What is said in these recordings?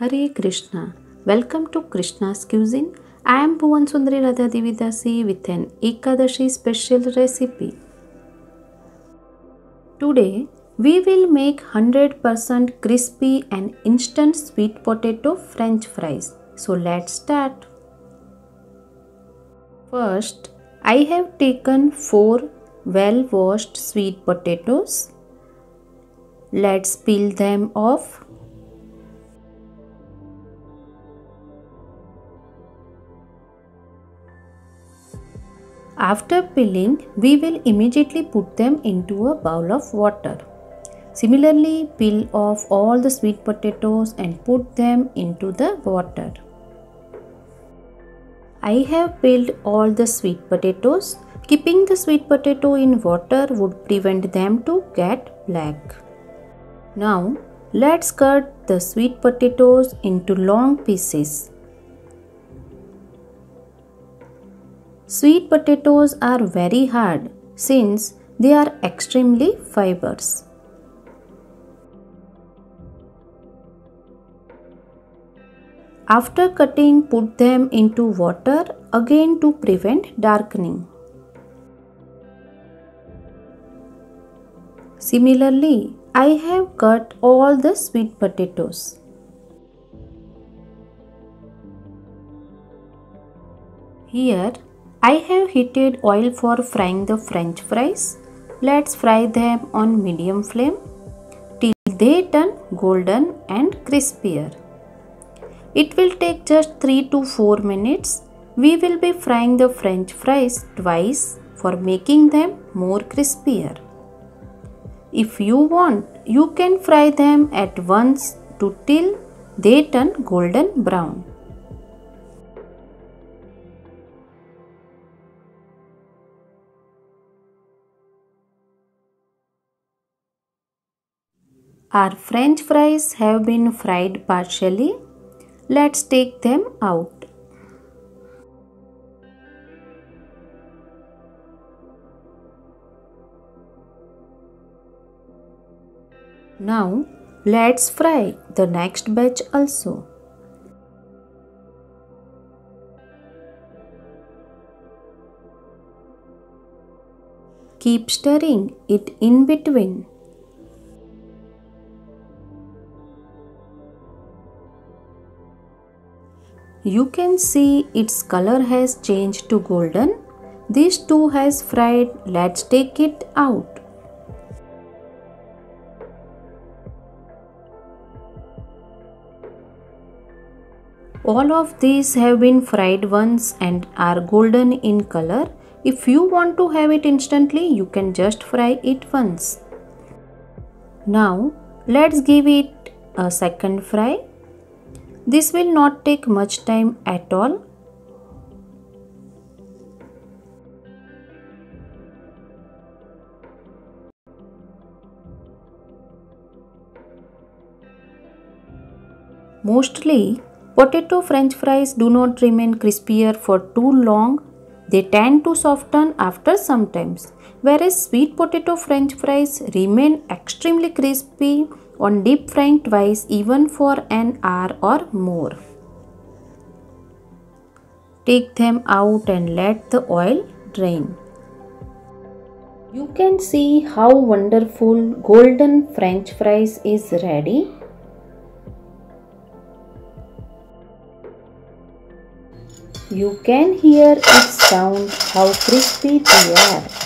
Hare Krishna. Welcome to Krishna cuisine I am Bhuvan Sundari Radha Devidasi with an Ekadashi special recipe today we will make hundred percent crispy and instant sweet potato French fries so let start first I have taken four well washed sweet potatoes let's peel them off After peeling, we will immediately put them into a bowl of water. Similarly, peel off all the sweet potatoes and put them into the water. I have peeled all the sweet potatoes. Keeping the sweet potato in water would prevent them to get black. Now, let's cut the sweet potatoes into long pieces. Sweet potatoes are very hard since they are extremely fibrous. After cutting, put them into water again to prevent darkening. Similarly, I have cut all the sweet potatoes. Here I have heated oil for frying the french fries. Let's fry them on medium flame till they turn golden and crispier. It will take just 3 to 4 minutes. We will be frying the french fries twice for making them more crispier. If you want, you can fry them at once to till they turn golden brown. Our french fries have been fried partially. Let's take them out. Now let's fry the next batch also. Keep stirring it in between. You can see its color has changed to golden. This too has fried. Let's take it out. All of these have been fried once and are golden in color. If you want to have it instantly, you can just fry it once. Now, let's give it a second fry. This will not take much time at all. Mostly, potato french fries do not remain crispier for too long. They tend to soften after some times, whereas sweet potato french fries remain extremely crispy on deep frying twice even for an hour or more. Take them out and let the oil drain. You can see how wonderful golden french fries is ready. You can hear its sound how crispy they are.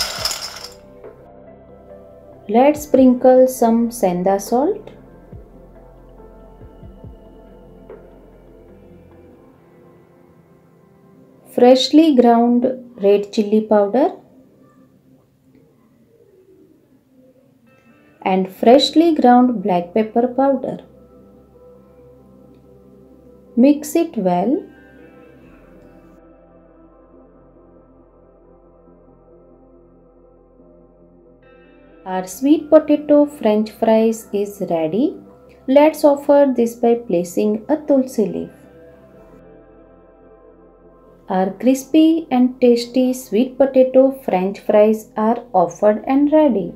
Let's sprinkle some sendha salt. Freshly ground red chilli powder and freshly ground black pepper powder. Mix it well Our sweet potato french fries is ready. Let's offer this by placing a tulsi leaf. Our crispy and tasty sweet potato french fries are offered and ready.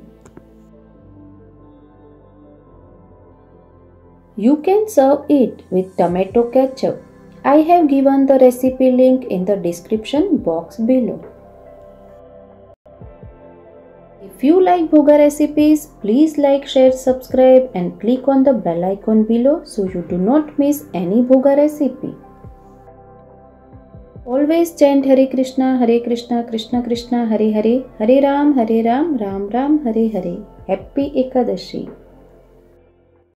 You can serve it with tomato ketchup. I have given the recipe link in the description box below. If you like bhoga recipes, please like, share, subscribe and click on the bell icon below so you do not miss any bhoga recipe. Always chant Hare Krishna, Hare Krishna, Krishna Krishna, Hare Hare, Hare Ram, Hare Ram, Ram Ram, Hare Hare. Happy Ekadashi.